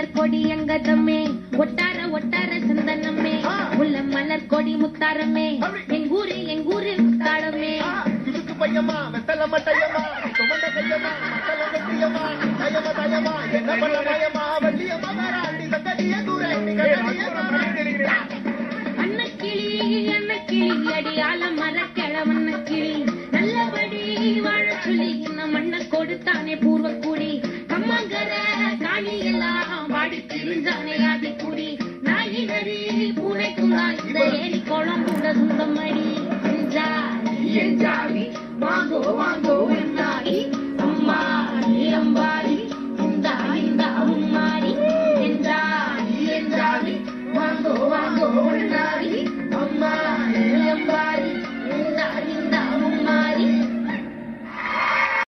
மலர் கொடி எங்கதமே ஒட்டார ஒட்டார சந்தனமே. உள்ள மலர் கொடி முத்தாரமே. எங்கூரு எங்கூரு முத்தாரமே. இதுக்கு பையமா வெத்தல மட்டையமா சுமந்த தயமா என்ன பண்ண பயமா வள்ளியம்மா வாராண்டி சக்கடிய தூர அண்ண கிளி அண்ண கிளி அடியால மரக்கிழவண்ண கிளி நல்லபடி வாழ சொல்லி நம்ம மண்ணை கொடுத்தானே வாடி திரிஞ்சானே ஆதி குடி நாயி நரி பூனைக்கும் தான் இந்த ஏரி குளம் கூட வாங்கோ வாங்கோ